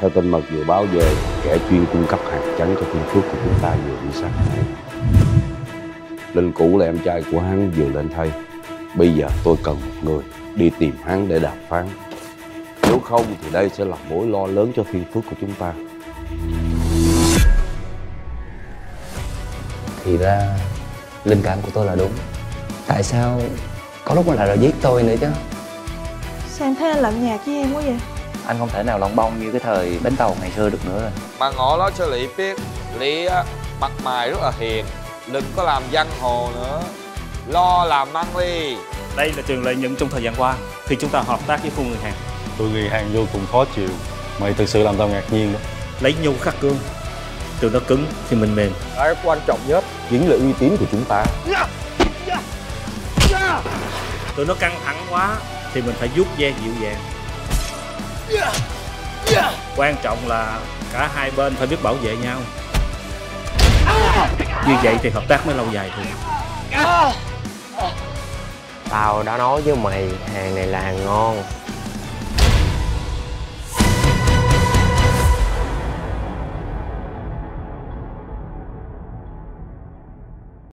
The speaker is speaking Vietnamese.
Theo tin mật vừa báo về, kẻ chuyên cung cấp hạt chắn cho Thiên Phước của chúng ta vừa bị sát hại. Linh Cũ là em trai của hắn vừa lên thay. Bây giờ tôi cần một người đi tìm hắn để đàm phán. Nếu không thì đây sẽ là mối lo lớn cho Thiên Phước của chúng ta. thì ra linh cảm của tôi là đúng tại sao có lúc mà lại là giết tôi nữa chứ Sao em thấy anh lạnh nhạt với em quá vậy? Anh không thể nào lông bông như cái thời bến tàu ngày xưa được nữa rồi Mà ngỏ nói cho Lý biết Lý á, mặt mày rất là hiền Đừng có làm văn hồ nữa Lo làm ăn đi Đây là trường lợi nhuận trong thời gian qua khi chúng ta hợp tác với khu người Hàn. Tôi người Hàn vô cùng khó chịu Mày thực sự làm tao ngạc nhiên đó Lấy nhu khắc cương. Từ nó cứng thì mình mềm. Cái quan trọng nhất chính là uy tín của chúng ta. Tụi nó căng thẳng quá thì mình phải vuốt ve dịu dàng. Quan trọng là cả hai bên phải biết bảo vệ nhau. Như vậy thì hợp tác mới lâu dài thôi Tao đã nói với mày, hàng này là hàng ngon